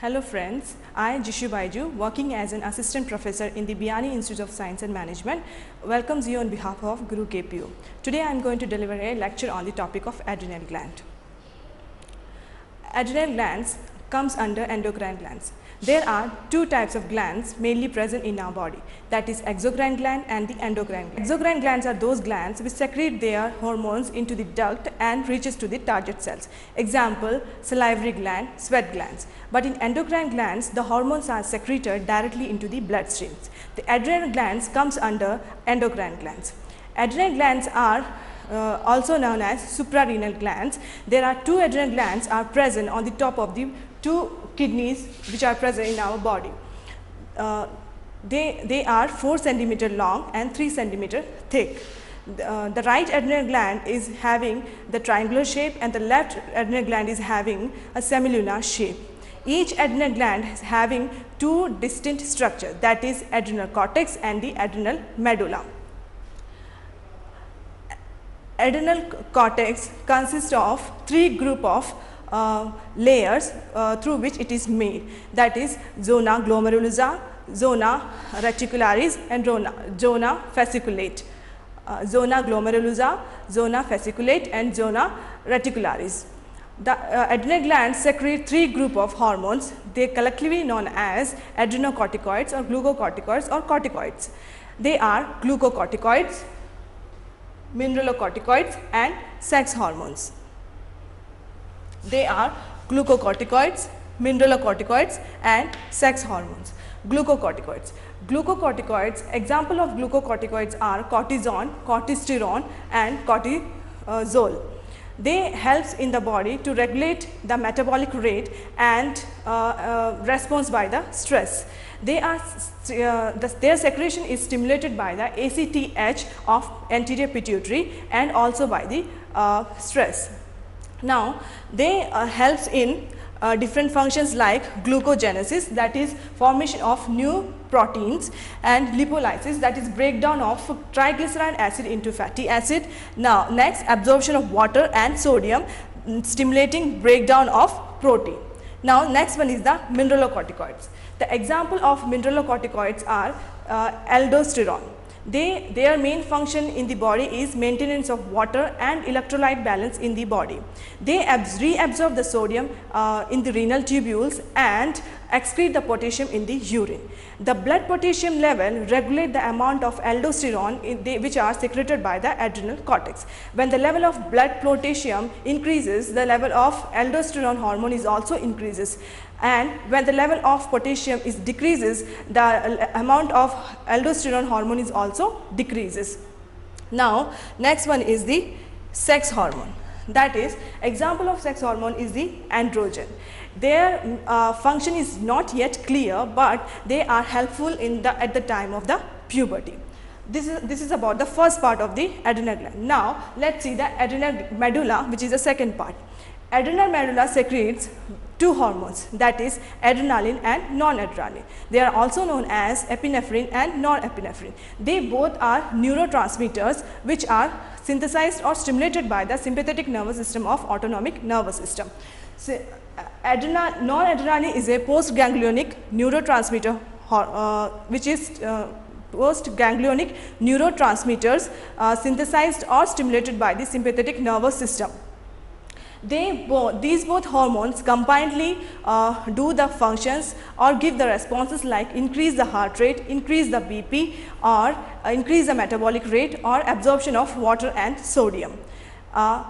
Hello friends, I Jishu Baiju working as an assistant professor in the Biyani Institute of Science and Management welcomes you on behalf of Guru KPO. Today I am going to deliver a lecture on the topic of adrenal gland. Adrenal glands comes under endocrine glands. There are two types of glands mainly present in our body that is exocrine gland and the endocrine gland. Exocrine glands are those glands which secrete their hormones into the duct and reaches to the target cells. Example salivary gland, sweat glands. But in endocrine glands the hormones are secreted directly into the bloodstreams. The adrenal glands comes under endocrine glands. Adrenal glands are uh, also known as suprarenal glands. There are two adrenal glands are present on the top of the two kidneys which are present in our body. Uh, they, they are 4 centimeter long and 3 centimeter thick. Uh, the right adrenal gland is having the triangular shape and the left adrenal gland is having a semilunar shape. Each adrenal gland is having two distinct structures that is adrenal cortex and the adrenal medulla. Adrenal cortex consists of three group of uh, layers uh, through which it is made that is zona glomerulosa, zona reticularis and zona, zona fasciculate. Uh, zona glomerulosa, zona fasciculate and zona reticularis. The uh, adrenal glands secrete three group of hormones. They collectively known as adrenocorticoids or glucocorticoids or corticoids. They are glucocorticoids, mineralocorticoids and sex hormones. They are glucocorticoids, mineralocorticoids and sex hormones. Glucocorticoids. Glucocorticoids, example of glucocorticoids are cortisone, cortisterone and cortisol. They helps in the body to regulate the metabolic rate and uh, uh, response by the stress. They are, uh, the, their secretion is stimulated by the ACTH of anterior pituitary and also by the uh, stress. Now, they uh, helps in uh, different functions like glucogenesis that is formation of new proteins and lipolysis that is breakdown of triglyceride acid into fatty acid. Now, next absorption of water and sodium mm, stimulating breakdown of protein. Now, next one is the mineralocorticoids. The example of mineralocorticoids are uh, aldosterone. They, their main function in the body is maintenance of water and electrolyte balance in the body. They reabsorb the sodium uh, in the renal tubules and excrete the potassium in the urine. The blood potassium level regulate the amount of aldosterone the, which are secreted by the adrenal cortex. When the level of blood potassium increases, the level of aldosterone hormone is also increases and when the level of potassium is decreases the amount of aldosterone hormone is also decreases. Now next one is the sex hormone that is example of sex hormone is the androgen. Their uh, function is not yet clear but they are helpful in the at the time of the puberty. This is, this is about the first part of the adrenal gland. Now, let us see the adrenal medulla which is the second part. Adrenal medulla secretes two hormones that is adrenaline and noradrenaline. They are also known as epinephrine and norepinephrine. They both are neurotransmitters which are synthesized or stimulated by the sympathetic nervous system of autonomic nervous system. So, adrenal, noradrenaline is a postganglionic neurotransmitter uh, which is uh, postganglionic neurotransmitters uh, synthesized or stimulated by the sympathetic nervous system they both, these both hormones combinedly uh, do the functions or give the responses like increase the heart rate, increase the BP or uh, increase the metabolic rate or absorption of water and sodium. Uh,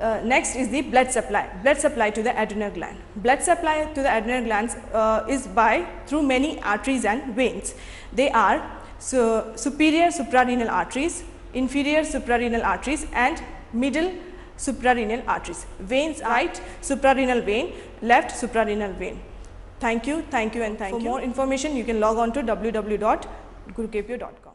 uh next is the blood supply, blood supply to the adrenal gland. Blood supply to the adrenal glands uh, is by through many arteries and veins. They are so superior suprarenal arteries, inferior suprarenal arteries and middle suprarenal arteries. Veins right suprarenal vein, left suprarenal vein. Thank you, thank you and thank For you. For more information you can log on to www.gurukpo.com.